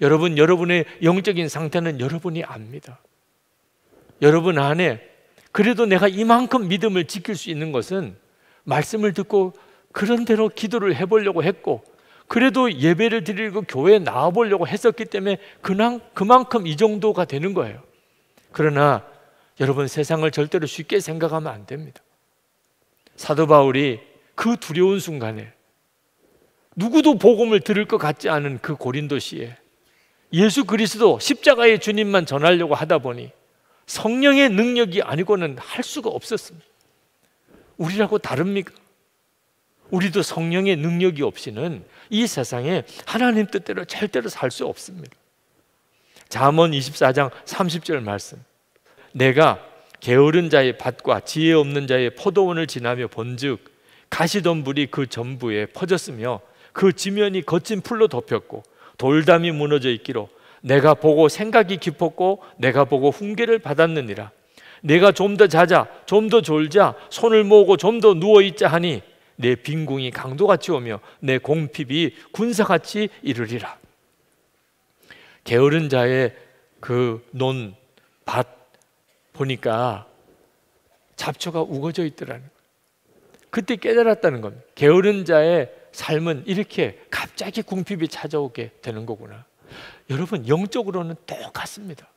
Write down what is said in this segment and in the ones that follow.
여러분, 여러분의 영적인 상태는 여러분이 압니다. 여러분 안에 그래도 내가 이만큼 믿음을 지킬 수 있는 것은 말씀을 듣고 그런 대로 기도를 해보려고 했고 그래도 예배를 드리고 교회에 나와보려고 했었기 때문에 그냥 그만큼 이 정도가 되는 거예요. 그러나 여러분 세상을 절대로 쉽게 생각하면 안 됩니다. 사도 바울이 그 두려운 순간에 누구도 복음을 들을 것 같지 않은 그 고린도 시에 예수 그리스도 십자가의 주님만 전하려고 하다 보니 성령의 능력이 아니고는 할 수가 없었습니다. 우리라고 다릅니까? 우리도 성령의 능력이 없이는 이 세상에 하나님 뜻대로 절대로 살 수 없습니다. 잠언 24장 30절 말씀. 내가 게으른 자의 밭과 지혜 없는 자의 포도원을 지나며 본즉 가시덤불이 그 전부에 퍼졌으며 그 지면이 거친 풀로 덮였고 돌담이 무너져 있기로 내가 보고 생각이 깊었고 내가 보고 훈계를 받았느니라. 내가 좀 더 자자 좀 더 졸자 손을 모으고 좀 더 누워 있자 하니 내 빈궁이 강도같이 오며 내 공핍이 군사같이 이르리라. 게으른 자의 그 논 밭 보니까 잡초가 우거져 있더라는 거예요. 그때 깨달았다는 겁니다. 게으른 자의 삶은 이렇게 갑자기 궁핍이 찾아오게 되는 거구나 여러분 영적으로는 똑같습니다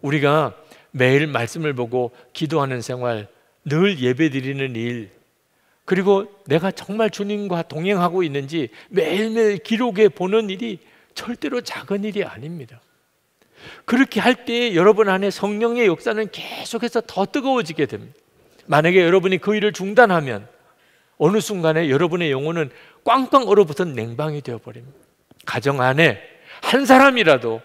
우리가 매일 말씀을 보고 기도하는 생활 늘 예배 드리는 일 그리고 내가 정말 주님과 동행하고 있는지 매일매일 기록해 보는 일이 절대로 작은 일이 아닙니다. 그렇게 할 때 여러분 안에 성령의 역사는 계속해서 더 뜨거워지게 됩니다. 만약에 여러분이 그 일을 중단하면 어느 순간에 여러분의 영혼은 꽝꽝 얼어붙은 냉방이 되어버립니다. 가정 안에 한 사람이라도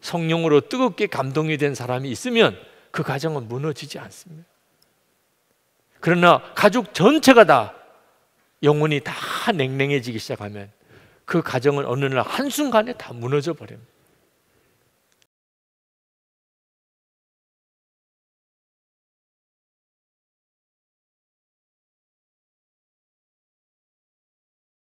성령으로 뜨겁게 감동이 된 사람이 있으면 그 가정은 무너지지 않습니다. 그러나 가족 전체가 다 영혼이 다 냉랭해지기 시작하면 그 가정은 어느 날 한순간에 다 무너져 버립니다.